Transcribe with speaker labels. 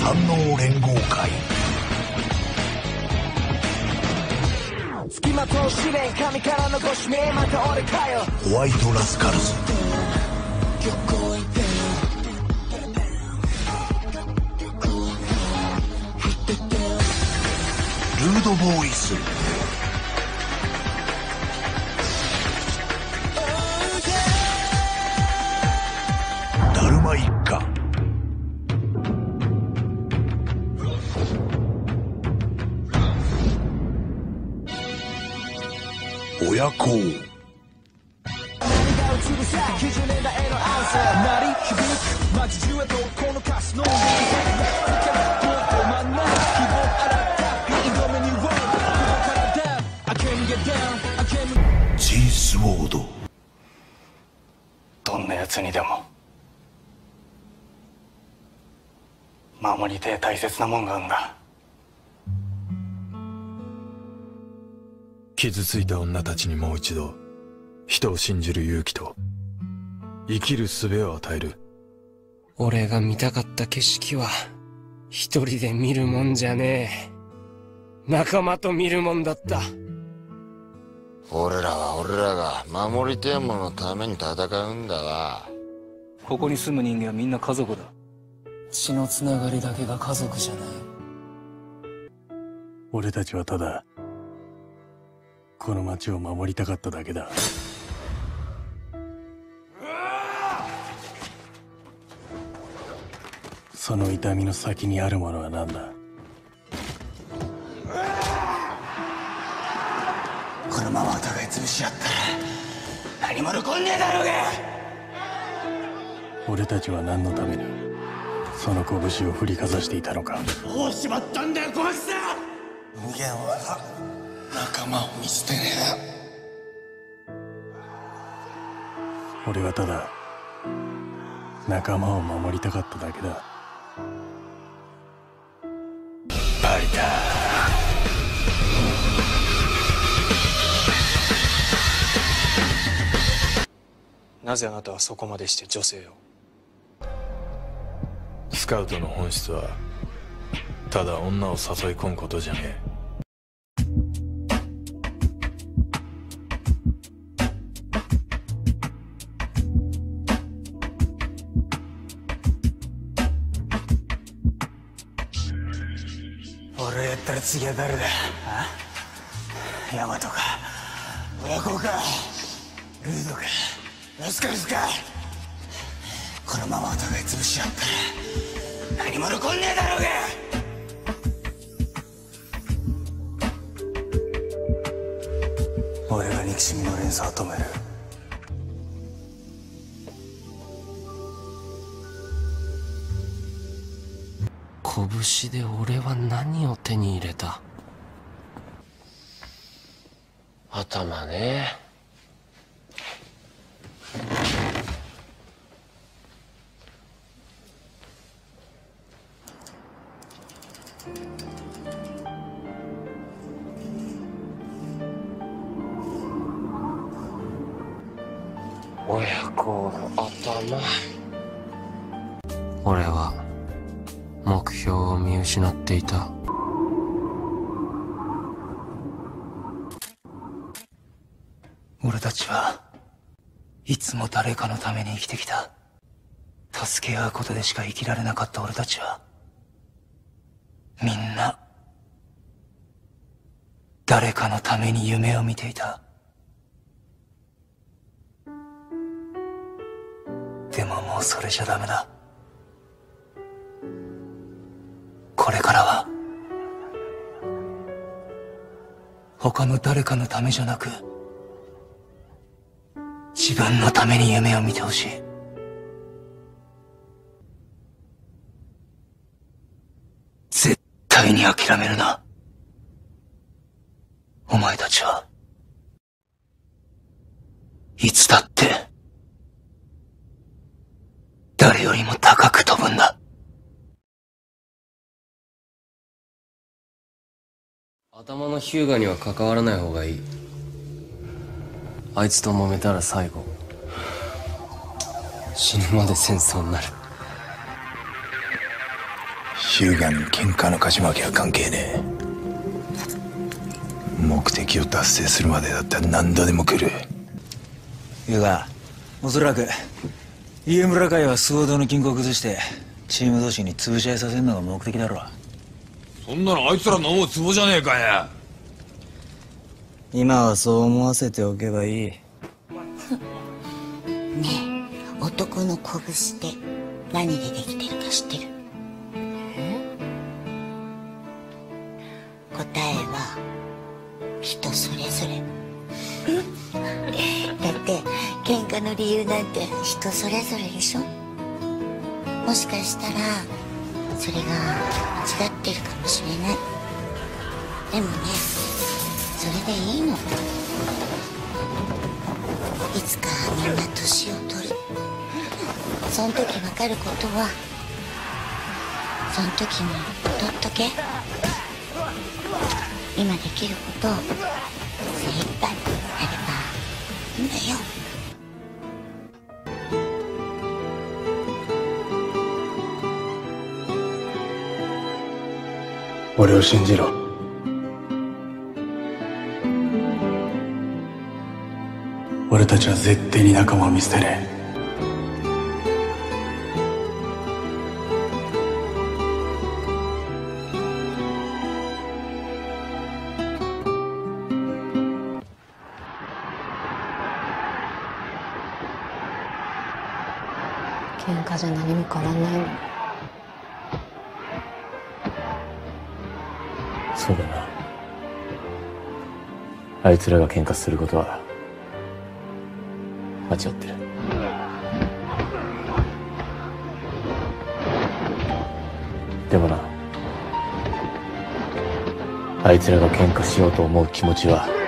Speaker 1: 三能連合会。
Speaker 2: 付きまとう試練神からのご指名また俺かよ。
Speaker 1: ホワイトラスカルズ。ルードボーイス。ダルマ一家
Speaker 2: ー
Speaker 1: ド。
Speaker 3: どんな奴にでも守りてえ大切なもんがあんだ。
Speaker 4: 傷ついた女たちにもう一度人を信じる勇気と生きる術を与える
Speaker 5: 俺が見たかった景色は、一人で見るもんじゃねえ。仲間と見るもんだった。
Speaker 6: 俺らは俺らが守りてえもののために戦うんだわ
Speaker 3: ここに住む人間はみんな家族だ
Speaker 5: 血のつながりだけが家族じゃない。
Speaker 4: 俺たちはただこの町を守りたかっただけだ。その痛みの先にあるものは何だ？
Speaker 3: このままお互い潰し合ったら何も残んねえだろうが。
Speaker 4: 俺たちは何のためにその拳を振りかざしていたのか？
Speaker 3: どうしまったんだよ小松さん。
Speaker 6: 人間は仲間を見捨てね
Speaker 4: 俺はただ仲間を守りたかっただけだ。バリカ
Speaker 7: なぜあなたはそこまでして女性を？
Speaker 4: スカウトの本質はただ女を誘い込むことじゃねえ
Speaker 3: 俺やったら次は誰だ？ヤマトか？親子か？ルードか？ラスカルズか？このままお互い潰し合ったら何も残んねえだろうが！俺が憎しみの連鎖を止める。
Speaker 5: 拳で俺は何を手に入れた？頭ね。親子の頭。俺は標を見失っていた。
Speaker 3: 俺たちはいつも誰かのために生きてきた。助け合うことでしか生きられなかった俺たちはみんな誰かのために夢を見ていた。でももうそれじゃダメだ。これからは他の誰かのためじゃなく自分のために夢を見てほしい。絶対に諦めるな。お前たちは。いつだって誰よりも高く
Speaker 5: 頭のヒューガには関わらない方がいい。あいつと揉めたら最後死ぬまで戦争になる。
Speaker 4: ヒ
Speaker 8: 日向に喧嘩の勝ち負けは関係ねえ。目的を達成するまでだったら何度でも来る。
Speaker 9: いうかおそらく家村会は須道の均衡を崩してチーム同士に潰し合いさせるのが目的だろ
Speaker 10: そんなのあいつらの思うツボじゃねえかや
Speaker 9: 今はそう思わせておけばいい。
Speaker 11: 男の拳って何でできてるか知ってる？答えは人それぞれ。だって喧嘩の理由なんて人それぞれでしょ？もしかしたらそれが間違ってるかもしれない。でもねそれでいいの。いつかみんな年を取る。その時分かることはその時に取っとけ。今できることを精一杯やればいいんだよ。
Speaker 9: 俺を信じろ。俺たちは絶対に仲間を見捨てねえ
Speaker 12: 喧嘩じゃ何も変わんないの
Speaker 13: そうだな。あいつらが喧嘩することは間違ってる。でもなあいつらが喧嘩しようと思う気持ちは